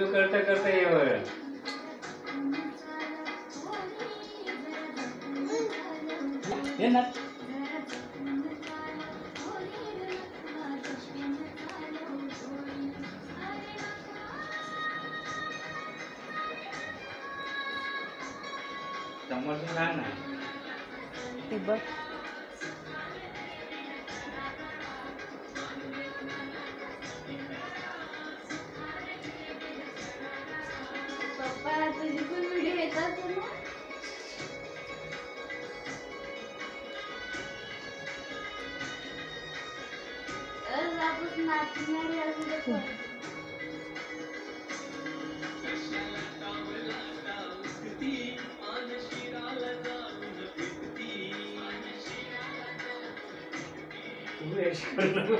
तो करते करते ये हो गया। ये ना। चम्मच में तुझी पण व्हिडिओ येत असेल ना रोज आपण नाचणारी अजून ते पण. तू यश करू